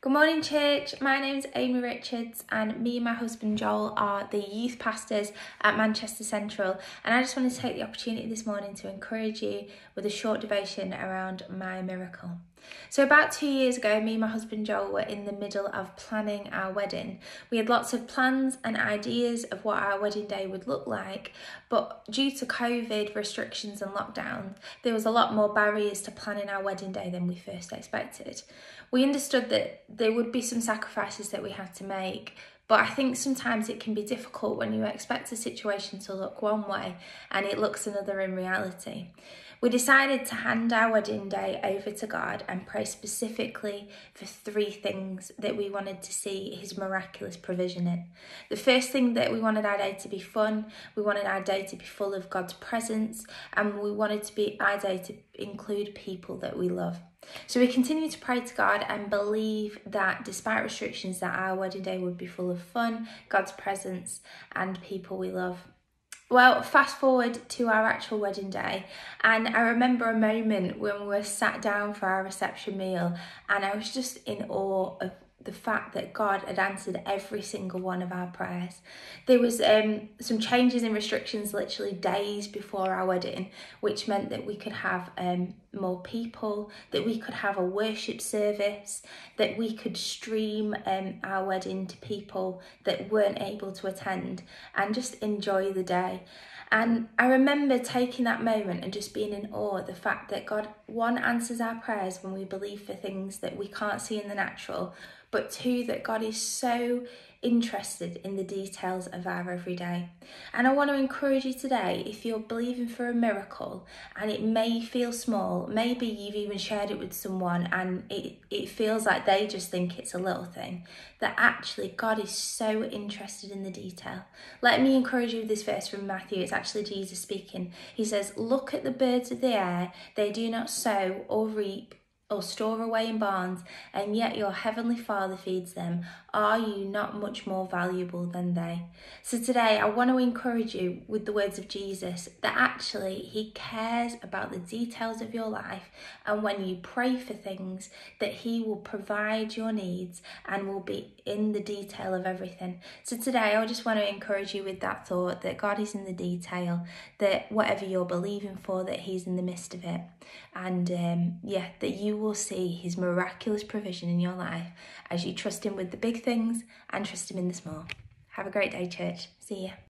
Good morning, church. My name's Amy Richards, and me and my husband Joel are the youth pastors at Manchester Central. And I just wanted to take the opportunity this morning to encourage you with a short devotion around my miracle. So, about two years ago, me and my husband Joel were in the middle of planning our wedding. We had lots of plans and ideas of what our wedding day would look like, but due to COVID restrictions and lockdowns, there was a lot more barriers to planning our wedding day than we first expected. We understood that there would be some sacrifices that we had to make, but I think sometimes it can be difficult when you expect a situation to look one way and it looks another in reality. We decided to hand our wedding day over to God and pray specifically for three things that we wanted to see His miraculous provision in. The first thing that we wanted our day to be fun, we wanted our day to be full of God's presence, and we wanted to be our day to include people that we love. So we continue to pray to God and believe that despite restrictions that our wedding day would be full of fun, God's presence and people we love. Well, fast forward to our actual wedding day, and I remember a moment when we were sat down for our reception meal, and I was just in awe of the fact that God had answered every single one of our prayers. There was um, some changes in restrictions literally days before our wedding, which meant that we could have um, more people, that we could have a worship service, that we could stream um, our wedding to people that weren't able to attend and just enjoy the day. And I remember taking that moment and just being in awe of the fact that God, one, answers our prayers when we believe for things that we can't see in the natural, but two, that God is so interested in the details of our everyday. And I want to encourage you today if you're believing for a miracle and it may feel small, maybe you've even shared it with someone and it, it feels like they just think it's a little thing, that actually God is so interested in the detail. Let me encourage you with this verse from Matthew. It's actually Jesus speaking. He says, Look at the birds of the air, they do not sow or reap or store away in barns, and yet your heavenly Father feeds them, are you not much more valuable than they? So today I want to encourage you with the words of Jesus that actually He cares about the details of your life, and when you pray for things, that He will provide your needs and will be in the detail of everything. So today I just want to encourage you with that thought that God is in the detail, that whatever you're believing for, that He's in the midst of it, and um, yeah, that you will see His miraculous provision in your life as you trust Him with the big things and trust Him in the small. Have a great day, church. See ya.